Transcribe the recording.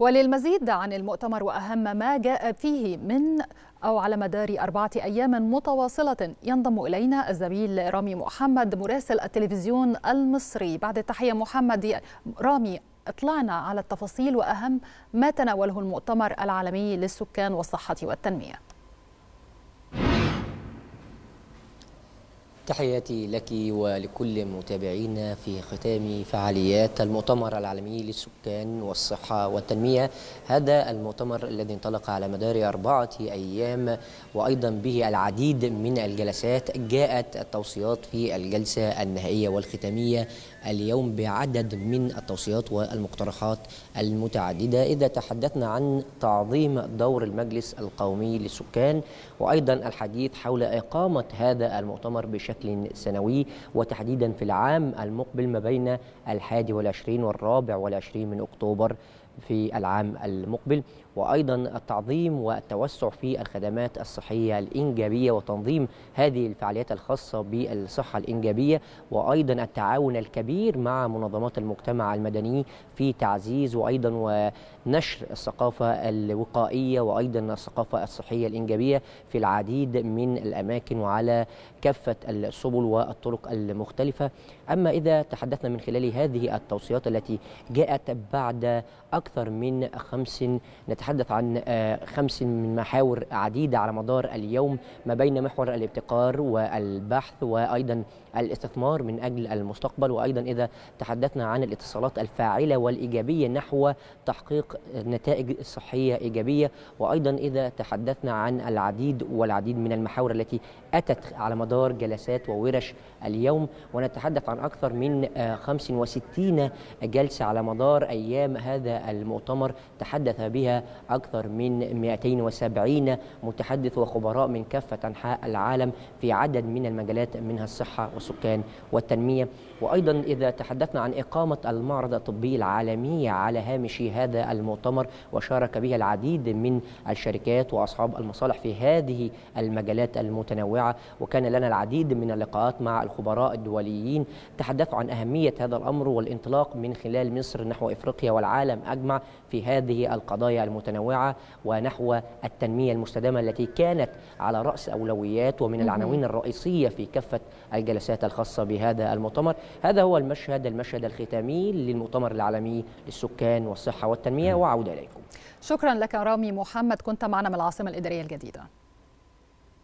وللمزيد عن المؤتمر وأهم ما جاء فيه من أو على مدار أربعة أيام متواصلة ينضم إلينا الزميل رامي محمد مراسل التلفزيون المصري. بعد التحية محمد رامي اطلعنا على التفاصيل وأهم ما تناوله المؤتمر العالمي للسكان والصحة والتنمية. تحياتي لك ولكل متابعينا في ختام فعاليات المؤتمر العالمي للسكان والصحة والتنمية. هذا المؤتمر الذي انطلق على مدار أربعة أيام وأيضا به العديد من الجلسات. جاءت التوصيات في الجلسة النهائية والختامية اليوم بعدد من التوصيات والمقترحات المتعددة. إذا تحدثنا عن تعظيم دور المجلس القومي للسكان وأيضا الحديث حول إقامة هذا المؤتمر بشكل سنوي وتحديدا في العام المقبل ما بين الحادي والعشرين والرابع والعشرين من أكتوبر. في العام المقبل وأيضا التعظيم والتوسع في الخدمات الصحية الإنجابية وتنظيم هذه الفعاليات الخاصة بالصحة الإنجابية وأيضا التعاون الكبير مع منظمات المجتمع المدني في تعزيز وأيضا ونشر الثقافة الوقائية وأيضا الثقافة الصحية الإنجابية في العديد من الأماكن وعلى كافة السبل والطرق المختلفة. أما إذا تحدثنا من خلال هذه التوصيات التي جاءت بعد أكثر من خمس نتحدث عن خمس من محاور عديدة على مدار اليوم ما بين محور الابتكار والبحث وأيضا الاستثمار من أجل المستقبل. وأيضا إذا تحدثنا عن الاتصالات الفاعلة والإيجابية نحو تحقيق نتائج صحية إيجابية. وأيضا إذا تحدثنا عن العديد والعديد من المحاور التي أتت على مدار جلسات وورش اليوم. ونتحدث عن أكثر من 65 جلسة على مدار أيام هذا المؤتمر تحدث بها أكثر من 270 متحدث وخبراء من كافة أنحاء العالم في عدد من المجالات منها الصحة والسكان والتنمية. وأيضا إذا تحدثنا عن إقامة المعرض الطبي العالمي على هامش هذا المؤتمر وشارك بها العديد من الشركات وأصحاب المصالح في هذه المجالات المتنوعة. وكان لنا العديد من اللقاءات مع الخبراء الدوليين تحدثوا عن أهمية هذا الأمر والانطلاق من خلال مصر نحو إفريقيا والعالم أجمع في هذه القضايا المتنوعة ونحو التنمية المستدامة التي كانت على رأس أولويات ومن العناوين الرئيسية في كافة الجلسات الخاصة بهذا المؤتمر. هذا هو المشهد المشهد الختامي للمؤتمر العالمي للسكان والصحة والتنمية. وعودة إليكم. شكرا لك رامي محمد كنت معنا من العاصمة الإدارية الجديدة.